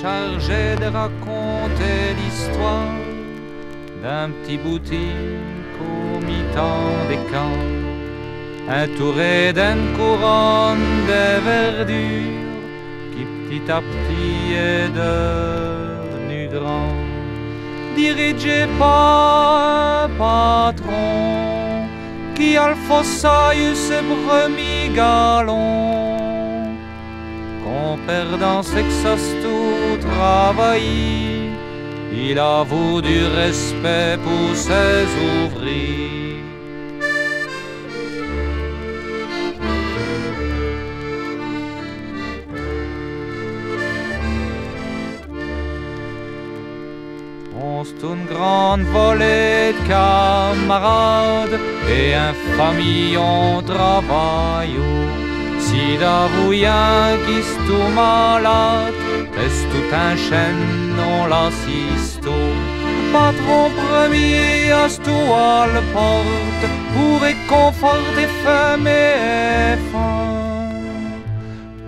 chargé de raconter l'histoire d'un petit boutique au mi-temps des camps, entouré d'une couronne de verdure qui petit à petit est devenu grand, dirigé par un patron qui a le fossaille ses brebis galons en perdant sexe tout travail, il avoue du respect pour ses ouvriers. On se une grande volée de camarades et un famillon travaille si d'avouien qui tout malade, est tout un chêne, on l'assiste Patron premier à à le porte pour réconforter femme et femmes.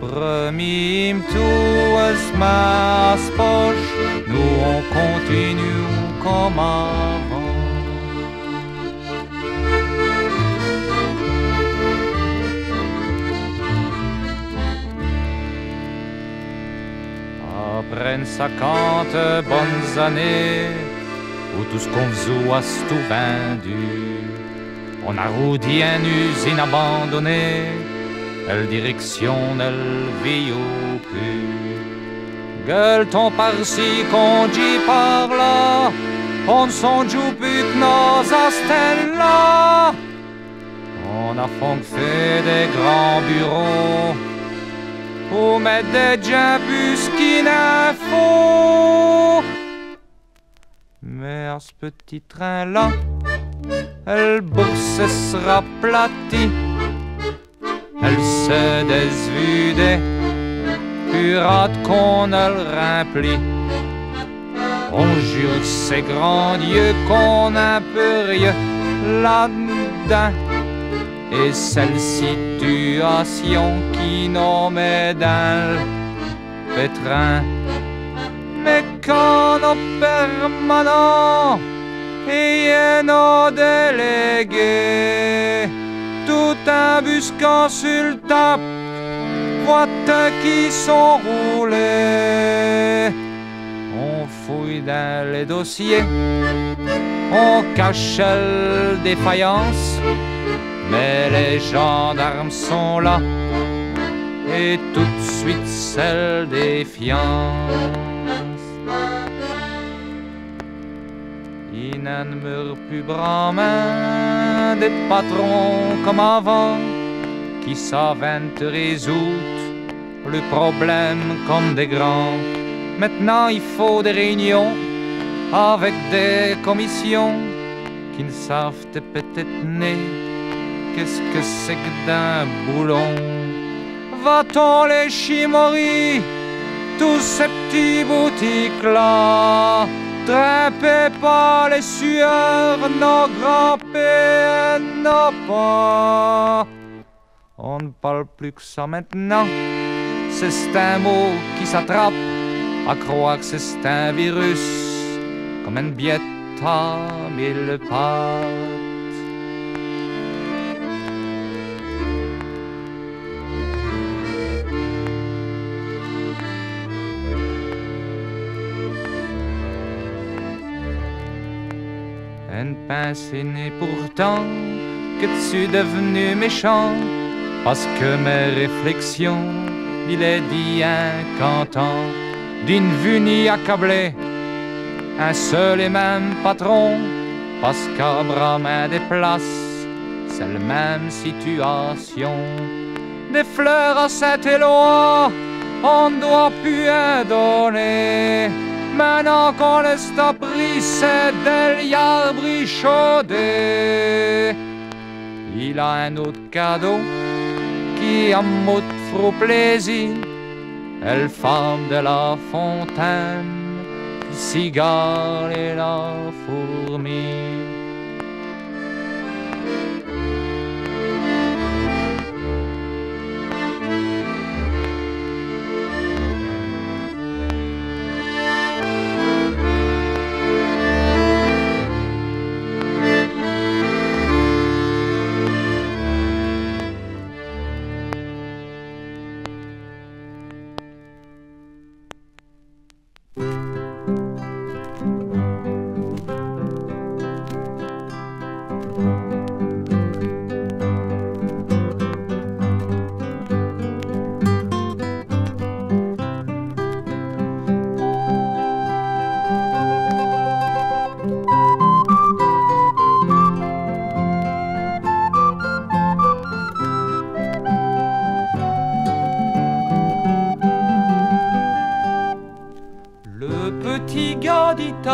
Premier tout ma poche, nous on continue comme avant. Prennent cinquante bonnes années où tout ce qu'on faisait tout vendu. On a roudi une usine abandonnée, elle direction elle vit au plus. Gueule ton par-ci, qu'on dit par là, on s'en joue plus que nos là. On a fait des grands bureaux pour mettre des gens plus qu'il faut. Mais ce petit train-là, elle bourse sera platie. Elle se désvude, plus qu'on ne le remplit. On jure c'est grand Dieu qu'on a peu rien là-dedans et cette situation qui nous met dans le pétrin. Mais quand nos permanents et nos délégués, tout un bus le top, qui sont roulés. On fouille dans les dossiers, on cache les défaillances mais les gendarmes sont là et tout de suite celle défiance. Il n'en meurt plus main des patrons comme avant qui savent résoudre le problème comme des grands. Maintenant il faut des réunions avec des commissions qui ne savent peut-être qu'est-ce que c'est que d'un boulon? Va-t-on les chimoris, tous ces petits boutiques-là. Trempez pas les sueurs, nos grands-pères, nos pas. On ne parle plus que ça maintenant, c'est un mot qui s'attrape. À croire que c'est un virus, comme une biette à mille pattes. Ne pensais pourtant que tu es devenu méchant, parce que mes réflexions, il est dit incantant, d'une vue ni accablé, un seul et même patron, parce qu'à bras main des places, c'est la même situation. Des fleurs à Saint-Éloi, on doit plus en donner Maintenant qu'on laisse pris, c'est derrière chaudé. Il a un autre cadeau qui a mot trop plaisir. Elle femme de la fontaine, cigare et la fourmi.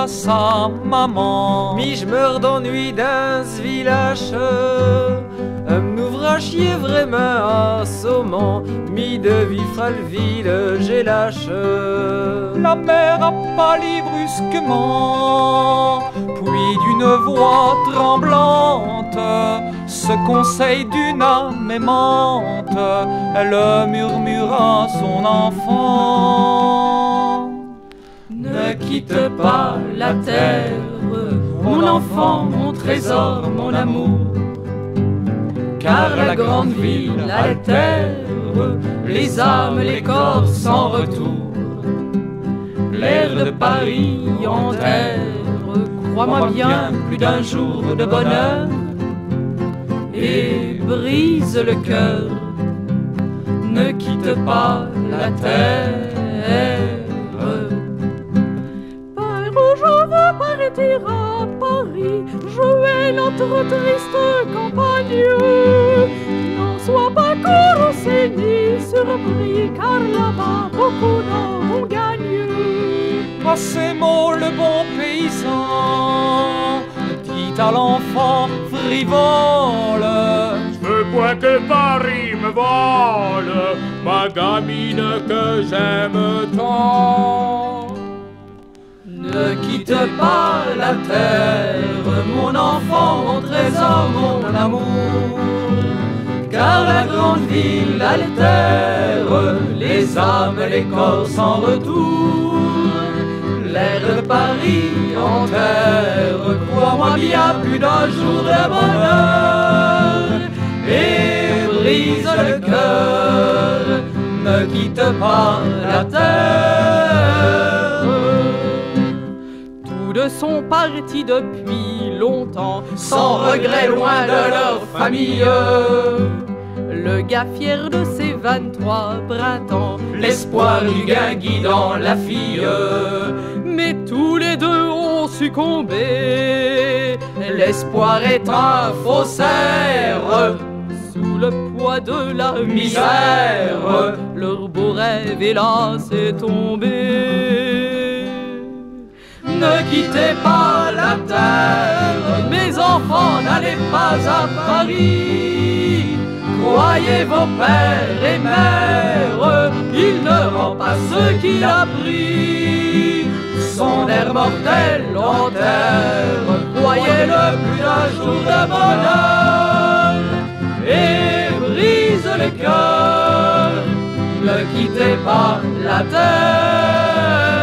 Sa maman. Mi je meurs d'ennui dans ce village. M'ouvre chier vraiment assommant. Mi de vivre à ville j'ai lâche. La mère a pâli brusquement Puis d'une voix tremblante Ce conseil d'une âme aimante Elle murmura son enfant quitte pas la terre, mon enfant, mon trésor, mon amour. Car la grande ville altère les âmes, les corps sans retour. L'air de Paris enterre, crois-moi bien, plus d'un jour de bonheur et brise le cœur. Ne quitte pas la terre. À Paris, jouer notre triste campagne. N'en sois pas courroucé ni surpris, car là-bas beaucoup d'hommes. À ces mots, le bon paysan dit à l'enfant frivole Je veux point que Paris me vole, ma gamine que j'aime tant. Quitte pas la terre, mon enfant, mon trésor, mon amour. Car la grande ville altère les âmes, les corps sans retour. L'air de Paris enterre, crois-moi bien, plus d'un jour de bonheur. Et brise le cœur, ne quitte pas la terre sont partis depuis longtemps, sans regret loin de leur famille. Le gars fier de ses 23 printemps, l'espoir du gain guidant la fille. Mais tous les deux ont succombé, l'espoir est un faussaire. Sous le poids de la misère, leur beau rêve hélas est tombé. Ne quittez pas la terre, mes enfants, n'allez pas à Paris. Croyez vos pères et mères, il ne rend pas ce qu'il a pris. Son air mortel terre, croyez-le plus d'un jour de bonheur. Et brise le cœur, ne quittez pas la terre.